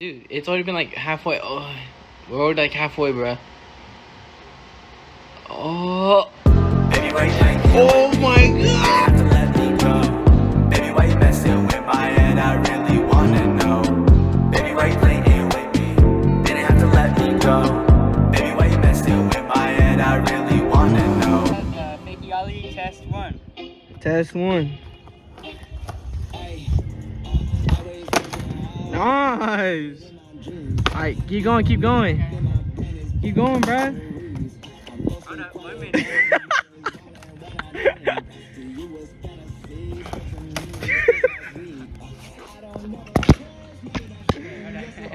Dude, it's already been like halfway. Oh, we're already like halfway, bruh. Oh. Baby, why you thinking? Oh my god. have to let me go. Baby, why you messing with my head? I really wanna know. Baby, why you playing with me? Didn't have to let me go. Baby, why you messing with my head? I really wanna know. Uh, Fakey Ali, test one. Test one. Nice. Alright, keep going, keep going. Keep going, minute.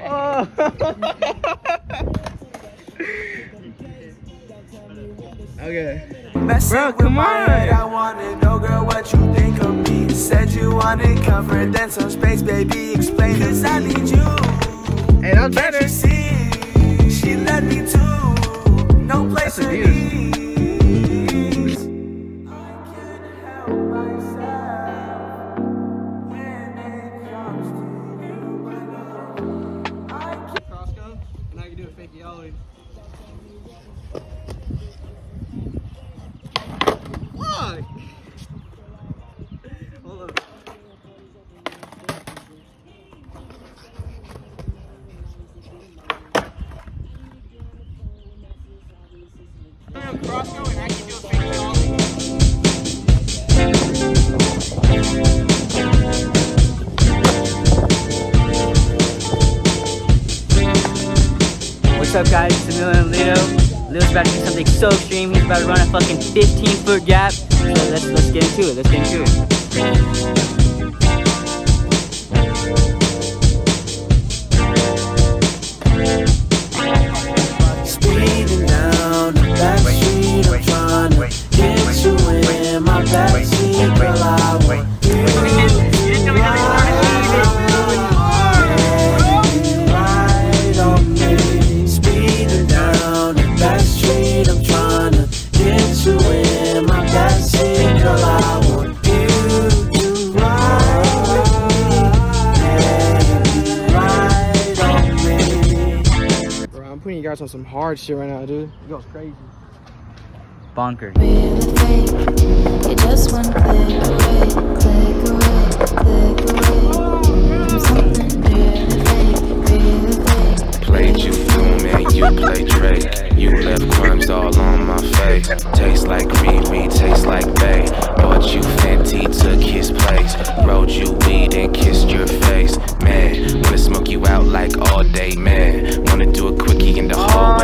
Oh. okay. Messing Bro, come on. head, I wanna know, girl, what you think of me. Said you wanted comfort, then some space, baby. Explain, cause I need you. Hey, that's Can't better. you see? She led me to no place That's to view. Up, guys? It's Emilio and Leo. Leo's about to do something so extreme. He's about to run a fucking 15 foot gap. So let's let's get into it. Let's get into it. I'm putting you guys on some hard shit right now, dude. It goes crazy. Bonker. Really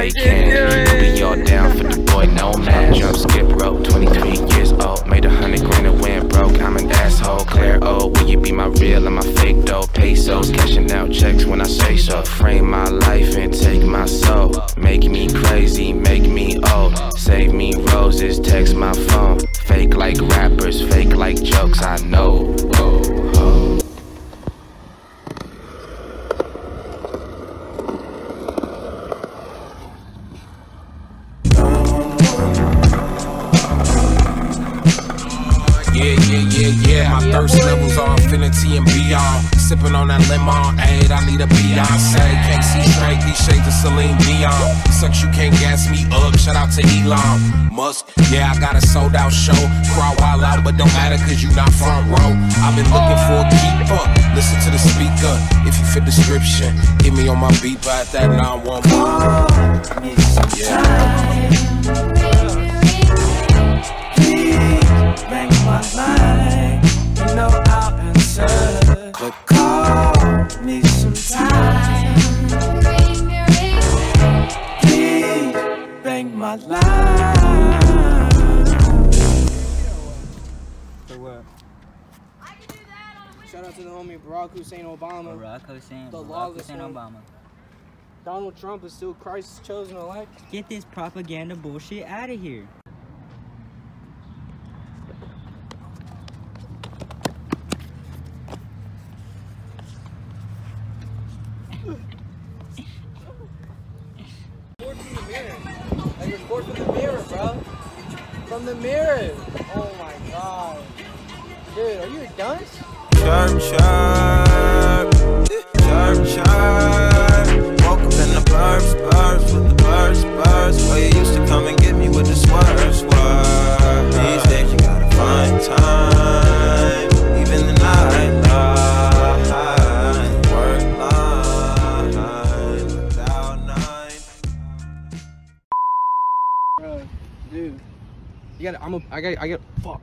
in the can be all down for the boy, no man. Jump, skip, rope, 23 years old. Made a hundred grand and went broke. I'm an asshole, Claire O. Will you be my real and my fake dough? Pesos, cashing out checks when I say so. Frame my life and take my soul. Make me crazy, make me old. Save me roses, text my phone. Fake like rappers, fake like jokes, I know. Yeah, yeah. My thirst levels are infinity and beyond. Sipping on that lemon, aid, I need a Beyonce. Can't see straight, these shades of Celine Dion. Sucks, you can't gas me up. Shout out to Elon Musk. Yeah, I got a sold out show. Crawl while out, but don't matter cause you not front row. I've been looking for a keeper. Listen to the speaker. If you fit description, hit me on my beat at that 911. Yeah. For what? Shout out to the homie Barack Hussein Obama. Barack Hussein. The Barack lawless Hussein one. Obama. Donald Trump is still Christ's chosen elect. Get this propaganda bullshit out of here. Like record from the mirror, bro. From the mirror. Oh my god. Dude, are you a dunce? Sharp, You gotta, I'm a, I got, I got, fuck.